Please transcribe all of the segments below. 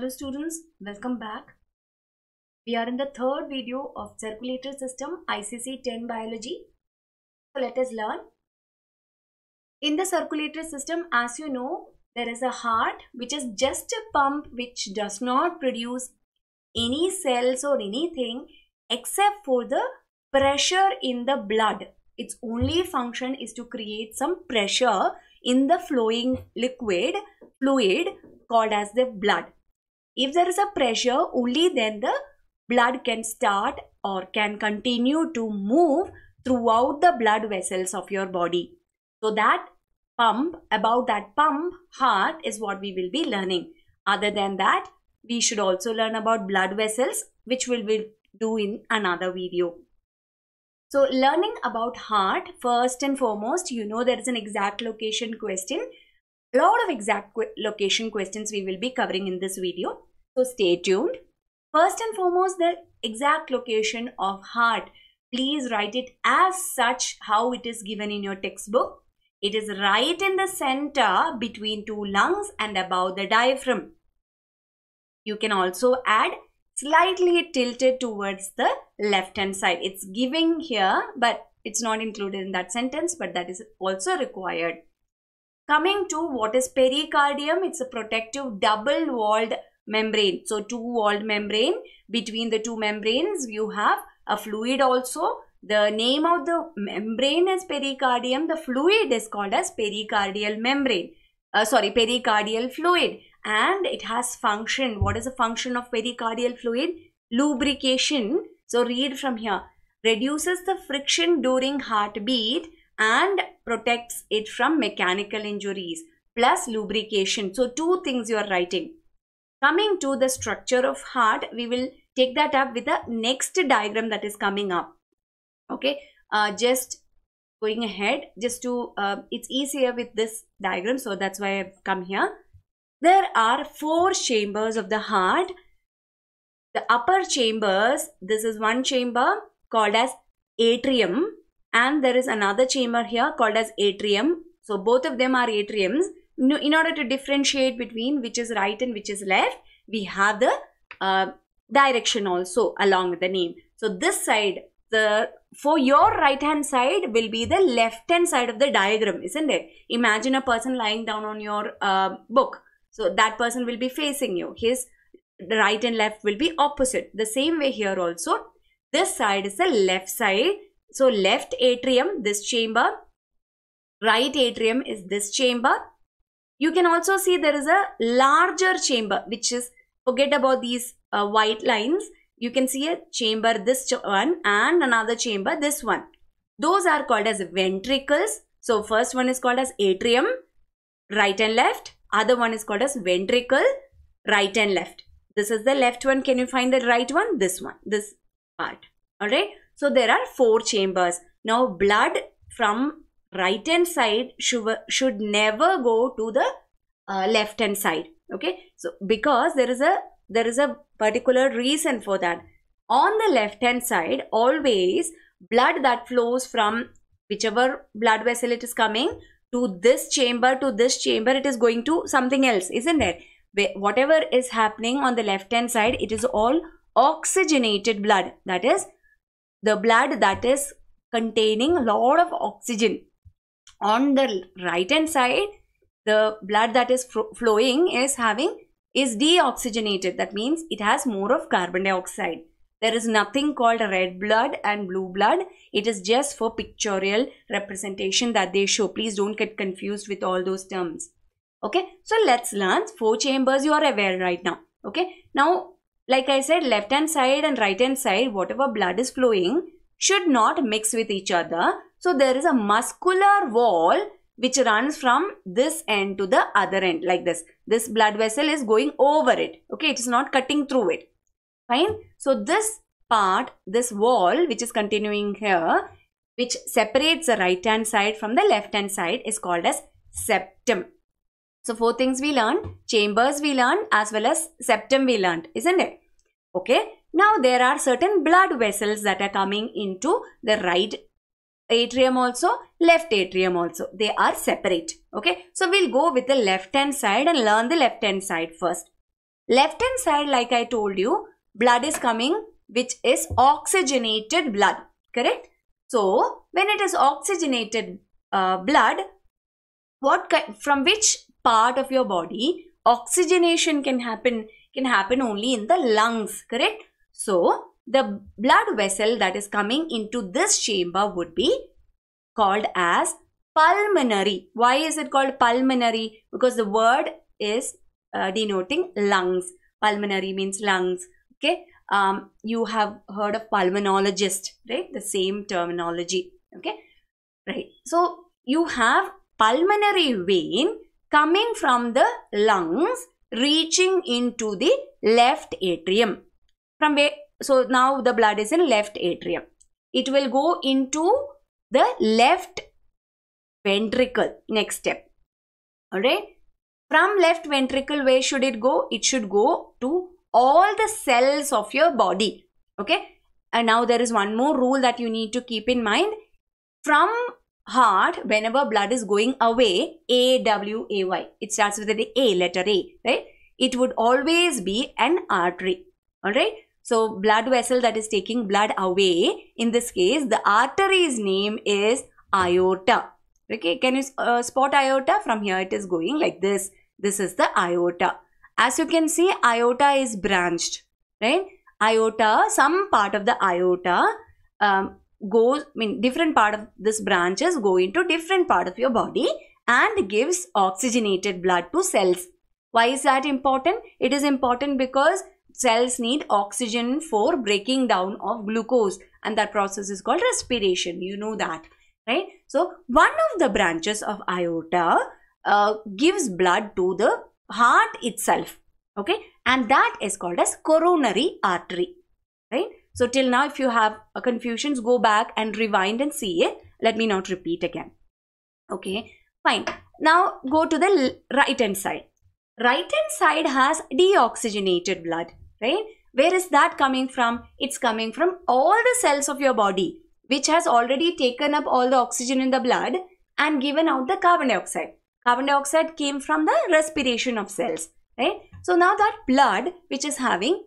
Hello students, welcome back. We are in the third video of circulatory system ICSE 10 biology. So let us learn. In the circulatory system, as you know, there is a heart which is just a pump which does not produce any cells or anything except for the pressure in the blood. Its only function is to create some pressure in the flowing liquid fluid called as the blood. If there is a pressure, only then the blood can start or can continue to move throughout the blood vessels of your body. So that pump, about that pump, heart is what we will be learning. Other than that, we should also learn about blood vessels, which we will do in another video. So learning about heart, first and foremost, you know there is an exact location question. A lot of exact location questions we will be covering in this video. So stay tuned. First and foremost, the exact location of heart. Please write it as such how it is given in your textbook. It is right in the center between two lungs and above the diaphragm. You can also add slightly tilted towards the left hand side. It's giving here but it's not included in that sentence but that is also required. Coming to what is pericardium, it's a protective double walled membrane. So two walled membrane. Between the two membranes you have a fluid also. The name of the membrane is pericardium. The fluid is called as pericardial membrane. Uh, sorry, pericardial fluid and it has function. What is the function of pericardial fluid? Lubrication. So read from here. Reduces the friction during heartbeat and protects it from mechanical injuries plus lubrication. So two things you are writing. Coming to the structure of heart, we will take that up with the next diagram that is coming up. Okay, uh, just going ahead, just to, uh, it's easier with this diagram. So that's why I've come here. There are four chambers of the heart. The upper chambers, this is one chamber called as atrium and there is another chamber here called as atrium. So both of them are atriums. In order to differentiate between which is right and which is left, we have the uh, direction also along with the name. So this side, the for your right hand side will be the left hand side of the diagram, isn't it? Imagine a person lying down on your uh, book. So that person will be facing you. His right and left will be opposite. The same way here also. This side is the left side so left atrium, this chamber. Right atrium is this chamber. You can also see there is a larger chamber which is, forget about these uh, white lines. You can see a chamber this one and another chamber this one. Those are called as ventricles. So first one is called as atrium, right and left. Other one is called as ventricle, right and left. This is the left one. Can you find the right one? This one, this part. Alright. So there are four chambers. Now blood from right hand side should, should never go to the uh, left hand side. Okay. So because there is a there is a particular reason for that. On the left hand side always blood that flows from whichever blood vessel it is coming to this chamber to this chamber it is going to something else isn't it? Whatever is happening on the left hand side it is all oxygenated blood that is the blood that is containing a lot of oxygen. On the right hand side, the blood that is flowing is having is deoxygenated. That means it has more of carbon dioxide. There is nothing called red blood and blue blood. It is just for pictorial representation that they show. Please don't get confused with all those terms. Okay, so let's learn four chambers you are aware right now. Okay, now like I said, left hand side and right hand side, whatever blood is flowing should not mix with each other. So there is a muscular wall which runs from this end to the other end like this. This blood vessel is going over it. Okay, it is not cutting through it. Fine. So this part, this wall which is continuing here, which separates the right hand side from the left hand side is called as septum. So four things we learned, chambers we learned as well as septum we learned, isn't it? Okay. Now there are certain blood vessels that are coming into the right atrium also, left atrium also. They are separate. Okay. So we'll go with the left hand side and learn the left hand side first. left hand side like I told you blood is coming which is oxygenated blood correct so when it is oxygenated uh, blood what from which part of your body oxygenation can happen can happen only in the lungs correct so the blood vessel that is coming into this chamber would be called as pulmonary. Why is it called pulmonary? Because the word is uh, denoting lungs. Pulmonary means lungs. Okay? Um, you have heard of pulmonologist right? The same terminology. Okay? Right. So you have pulmonary vein coming from the lungs reaching into the left atrium. From where so now the blood is in left atrium. It will go into the left ventricle. Next step. All right from left ventricle where should it go? It should go to all the cells of your body. Okay? And now there is one more rule that you need to keep in mind. From heart whenever blood is going away a w a y. It starts with the a letter a right? It would always be an artery. All right so blood vessel that is taking blood away in this case the artery's name is aorta. Okay can you uh, spot aorta? From here it is going like this. This is the aorta. As you can see aorta is branched right? Aorta some part of the aorta um, goes, I mean, different part of this branches go into different part of your body and gives oxygenated blood to cells. Why is that important? It is important because cells need oxygen for breaking down of glucose and that process is called respiration. You know that, right? So, one of the branches of aorta uh, gives blood to the heart itself, okay? And that is called as coronary artery, right? So till now, if you have a confusions, go back and rewind and see it. Let me not repeat again. Okay, fine. Now go to the right hand side. Right hand side has deoxygenated blood, right? Where is that coming from? It's coming from all the cells of your body, which has already taken up all the oxygen in the blood and given out the carbon dioxide. Carbon dioxide came from the respiration of cells, right? So now that blood, which is having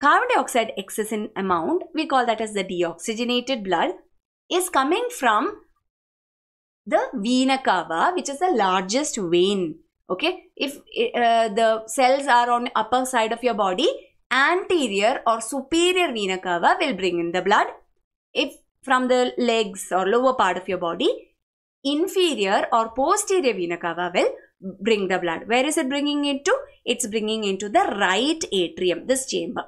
carbon dioxide excess in amount, we call that as the deoxygenated blood, is coming from the vena cava, which is the largest vein. Okay, if uh, the cells are on upper side of your body, anterior or superior vena cava will bring in the blood. If from the legs or lower part of your body, inferior or posterior vena cava will bring the blood. Where is it bringing it to? It's bringing into the right atrium, this chamber.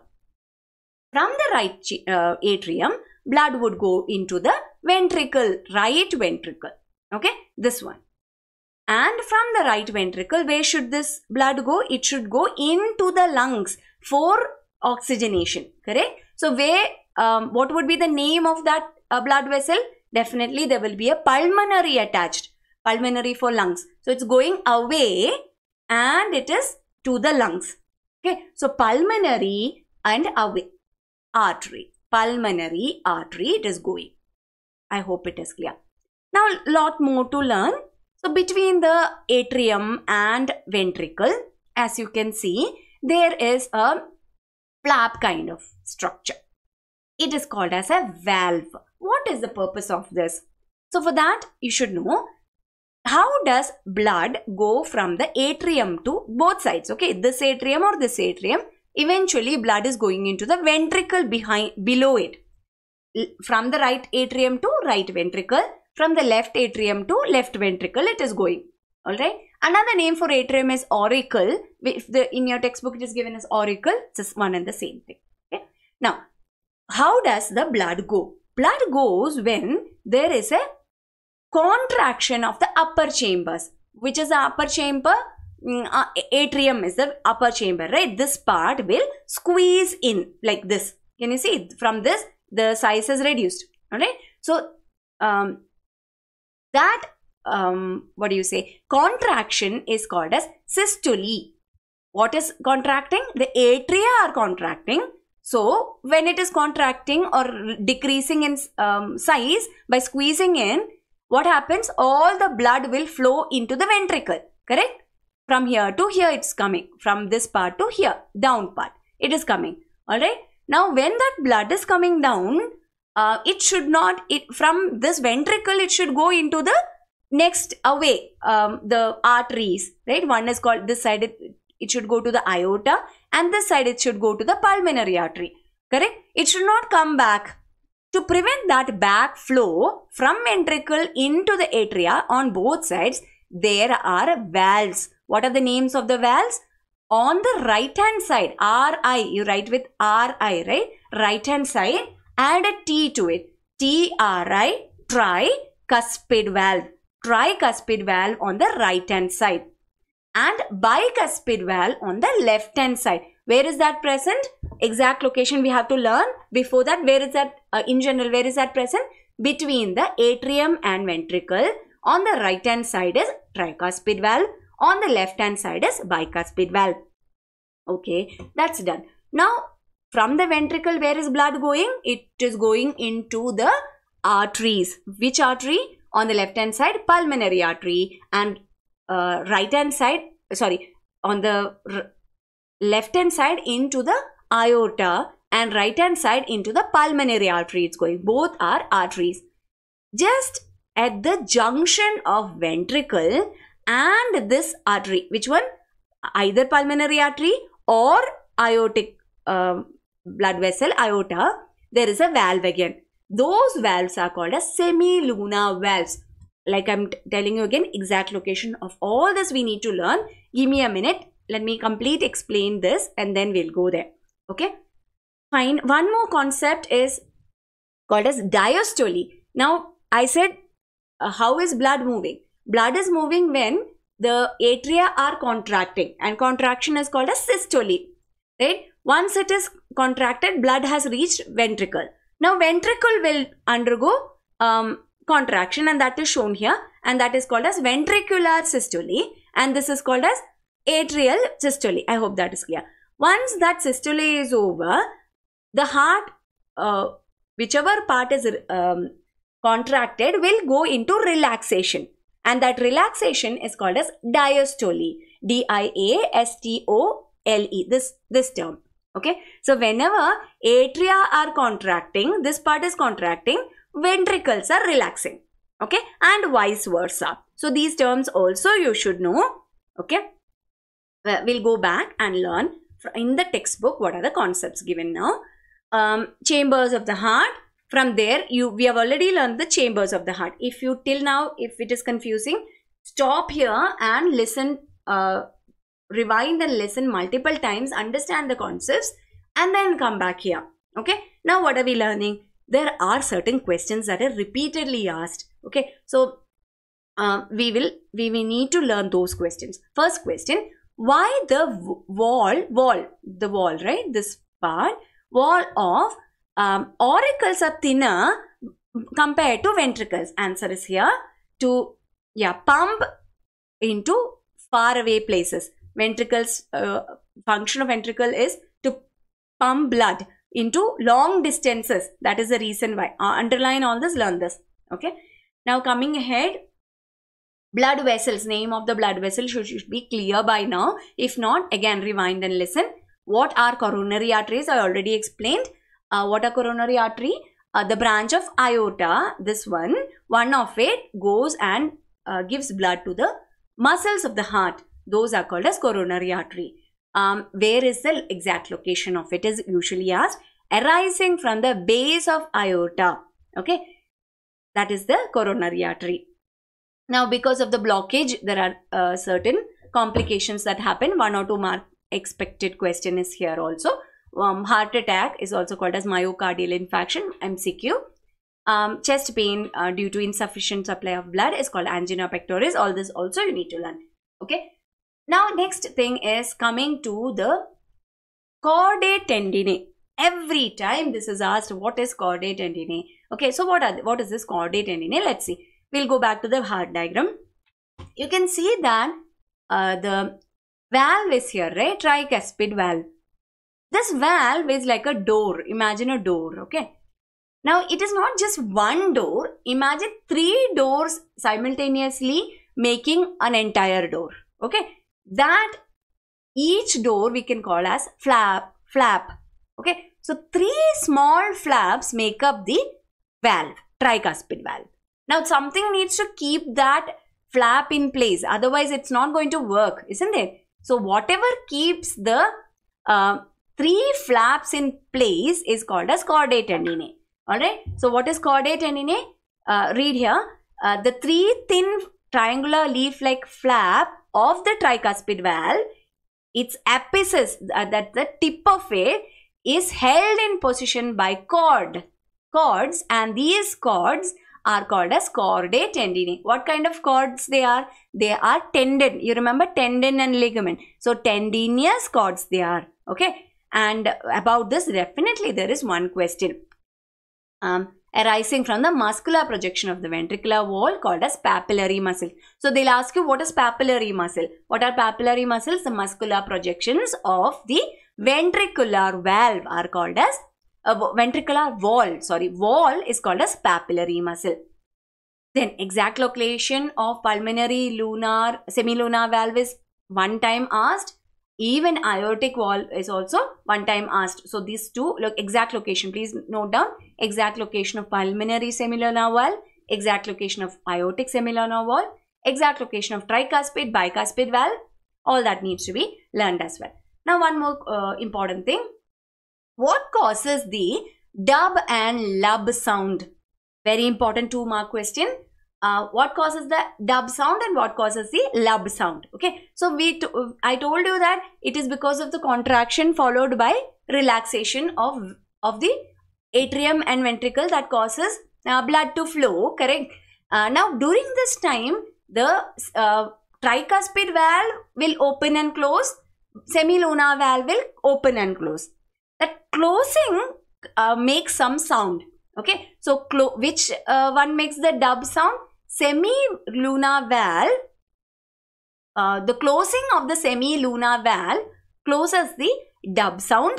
From the right uh, atrium, blood would go into the ventricle, right ventricle. Okay, this one. And from the right ventricle, where should this blood go? It should go into the lungs for oxygenation. Correct? So, where, um, what would be the name of that uh, blood vessel? Definitely there will be a pulmonary attached. Pulmonary for lungs. So, it's going away and it is to the lungs. Okay. So, pulmonary and away artery, pulmonary artery it is going. I hope it is clear. Now lot more to learn. So between the atrium and ventricle as you can see there is a flap kind of structure. It is called as a valve. What is the purpose of this? So for that you should know how does blood go from the atrium to both sides okay this atrium or this atrium Eventually, blood is going into the ventricle behind below it. From the right atrium to right ventricle, from the left atrium to left ventricle, it is going. Alright. Another name for atrium is auricle. If the in your textbook it is given as auricle, it's just one and the same thing. Okay. Now, how does the blood go? Blood goes when there is a contraction of the upper chambers. Which is the upper chamber? Mm, uh, atrium is the upper chamber, right? This part will squeeze in like this. Can you see? From this, the size is reduced. Alright? So, um, that, um, what do you say? Contraction is called as systole. What is contracting? The atria are contracting. So, when it is contracting or decreasing in um, size by squeezing in, what happens? All the blood will flow into the ventricle. Correct? from here to here it's coming from this part to here down part it is coming all right now when that blood is coming down uh, it should not it from this ventricle it should go into the next away um, the arteries right? One is called this side it, it should go to the aorta and this side it should go to the pulmonary artery correct? It should not come back. To prevent that back flow from ventricle into the atria on both sides there are valves. What are the names of the valves? On the right hand side ri you write with ri right right? Hand side add a t to it. Tri tricuspid valve tricuspid valve on the right hand side and bicuspid valve on the left hand side. Where is that present? Exact location we have to learn. Before that, where is that uh, in general, where is that present? Between the atrium and ventricle. On the right hand side is tricuspid valve. On the left hand side is bicuspid valve. Okay, that's done. Now, from the ventricle, where is blood going? It is going into the arteries. Which artery? On the left hand side pulmonary artery and uh, right hand side sorry on the left hand side into the aorta and right hand side into the pulmonary artery it's going. Both are arteries. Just at the junction of ventricle and this artery. Which one? Either pulmonary artery or aortic uh, blood vessel aorta. There is a valve again those valves are called as semilunar valves. Like I'm telling you again, exact location of all this we need to learn. Give me a minute. Let me complete explain this and then we'll go there. Okay. Fine. One more concept is called as diastole. Now, I said, uh, how is blood moving? Blood is moving when the atria are contracting and contraction is called as systole. Right? Once it is contracted, blood has reached ventricle. Now ventricle will undergo um, contraction and that is shown here and that is called as ventricular systole and this is called as atrial systole. I hope that is clear. Once that systole is over, the heart, uh, whichever part is um, contracted will go into relaxation and that relaxation is called as diastole. D-I-A-S-T-O-L-E, this, this term. Okay. So whenever atria are contracting, this part is contracting, ventricles are relaxing. Okay. And vice versa. So these terms also you should know. Okay. We'll go back and learn in the textbook what are the concepts given now. Um, chambers of the heart. From there, you we have already learned the chambers of the heart. If you till now, if it is confusing, stop here and listen uh, rewind and listen multiple times, understand the concepts and then come back here. Okay. Now what are we learning? There are certain questions that are repeatedly asked. Okay. So uh, we will we will need to learn those questions. First question, why the wall, wall, the wall, right? This part, wall of um, auricles are thinner compared to ventricles. Answer is here to, yeah, pump into far away places ventricles uh, function of ventricle is to pump blood into long distances. That is the reason why. Uh, underline all this learn this. Okay? Now coming ahead blood vessels. Name of the blood vessel should, should be clear by now. If not again rewind and listen. What are coronary arteries? I already explained. Uh, what are coronary artery? Uh, the branch of aorta this one one of it goes and uh, gives blood to the muscles of the heart those are called as coronary artery. Um, where is the exact location of it is usually asked. Arising from the base of aorta. Okay. That is the coronary artery. Now, because of the blockage, there are uh, certain complications that happen. One or two mark expected question is here also. Um, heart attack is also called as myocardial infarction, MCQ. Um, chest pain uh, due to insufficient supply of blood is called angina pectoris. All this also you need to learn. Okay. Now next thing is coming to the chordae tendineae. Every time this is asked what is chordae tendineae. Okay, so what are what is this chordae tendineae? Let's see. We'll go back to the heart diagram. You can see that uh, the valve is here, right? Tricuspid valve. This valve is like a door. Imagine a door, okay? Now, it is not just one door. Imagine three doors simultaneously making an entire door, okay? That each door we can call as flap flap. Okay? So three small flaps make up the valve tricuspid valve. Now something needs to keep that flap in place otherwise it's not going to work isn't it? So whatever keeps the uh, three flaps in place is called as chordae tendineae all right so what is chordae tendineae uh, read here. Uh, the three thin triangular leaf-like flap of the tricuspid valve, its apices, uh, that the tip of it is held in position by cord, cords and these cords are called as chordae tendineae. What kind of cords they are? They are tendon. You remember tendon and ligament. So tendinous cords they are. Okay. And about this definitely there is one question. Um, arising from the muscular projection of the ventricular wall called as papillary muscle. So they'll ask you what is papillary muscle? What are papillary muscles? The muscular projections of the ventricular valve are called as uh, ventricular wall. Sorry, wall is called as papillary muscle. Then exact location of pulmonary lunar semilunar valve is one time asked even aortic wall is also one time asked. So these two look exact location. Please note down exact location of pulmonary semilunar valve, exact location of aortic semilunar valve, exact location of tricuspid, bicuspid valve. All that needs to be learned as well. Now one more uh, important thing. What causes the dub and lub sound? Very important two mark question uh, what causes the dub sound and what causes the lub sound okay? So we i told you that it is because of the contraction followed by relaxation of of the atrium and ventricle that causes uh, blood to flow correct? Uh, now during this time the uh, tricuspid valve will open and close semilunar valve will open and close. That closing uh, makes some sound okay? So which uh, one makes the dub sound semi-lunar valve, uh, the closing of the semi-lunar valve closes the dub sound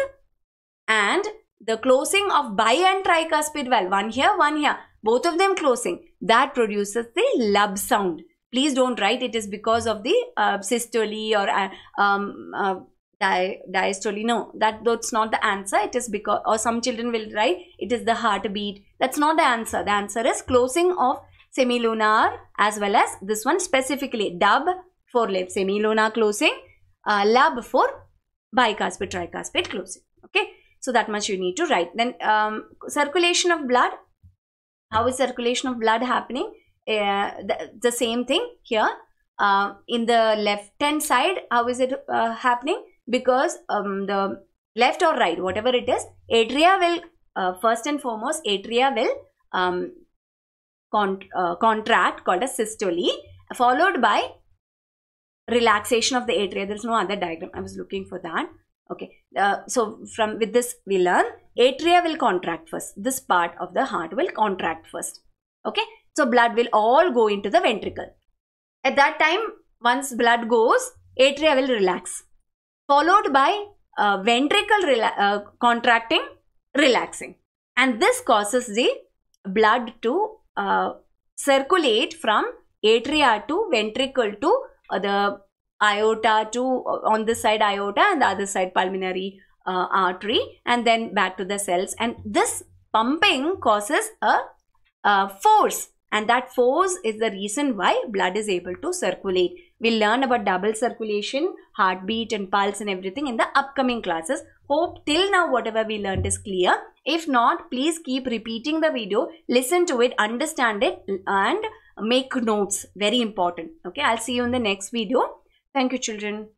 and the closing of bi and tricuspid valve, one here, one here, both of them closing, that produces the lub sound. Please don't write it is because of the uh, systole or uh, um, uh, di diastole. No, that, that's not the answer. It is because, or some children will write, it is the heartbeat. That's not the answer. The answer is closing of semilunar as well as this one specifically dub for left semilunar closing, uh, lub for bicuspid tricuspid closing. Okay, so that much you need to write. Then um, circulation of blood. How is circulation of blood happening? Uh, the, the, same thing here. Uh, in the left hand side, how is it uh, happening? Because um, the left or right, whatever it is, atria will uh, first and foremost, atria will um, con uh, contract called a systole followed by relaxation of the atria. There's no other diagram. I was looking for that. Okay. Uh, so from with this we learn atria will contract first. This part of the heart will contract first. Okay. So blood will all go into the ventricle. At that time once blood goes atria will relax followed by uh, ventricle rela uh, contracting relaxing and this causes the blood to uh, circulate from atria to ventricle to uh, the aorta to uh, on this side aorta and the other side pulmonary uh, artery and then back to the cells and this pumping causes a, a force and that force is the reason why blood is able to circulate. We'll learn about double circulation, heartbeat and pulse and everything in the upcoming classes. Hope till now whatever we learned is clear. If not, please keep repeating the video, listen to it, understand it and make notes. Very important. Okay, I'll see you in the next video. Thank you children.